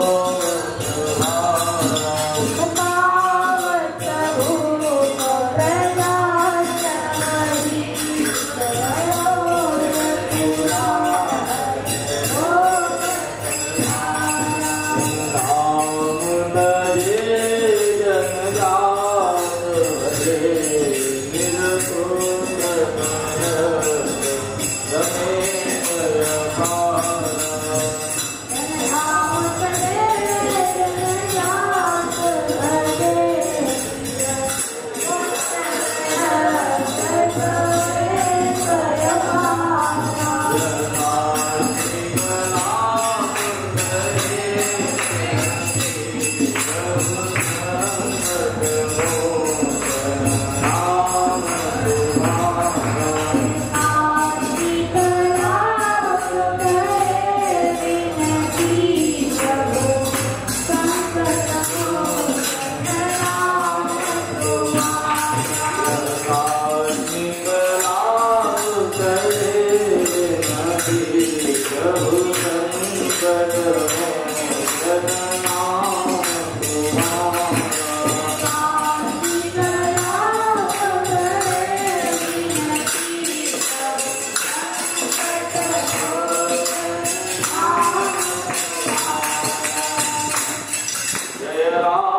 Oh. Jaya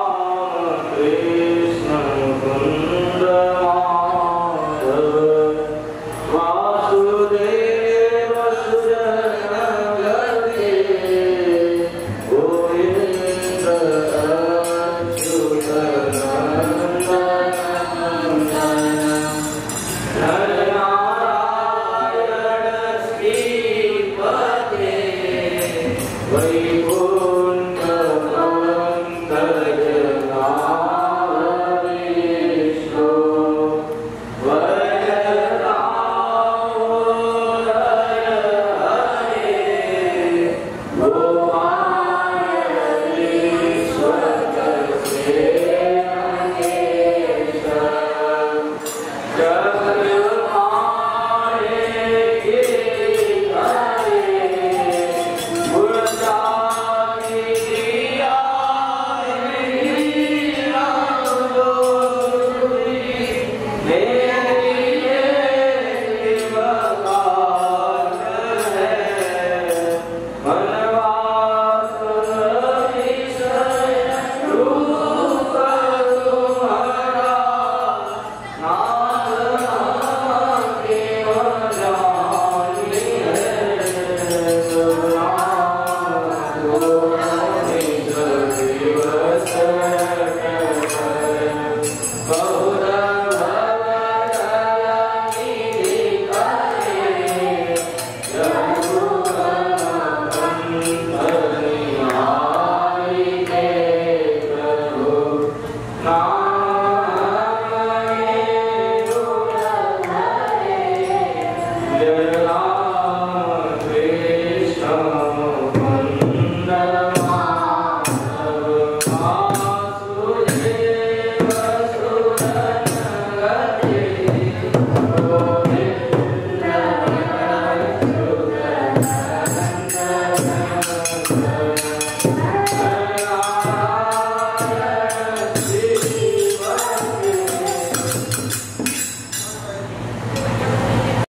Yeah.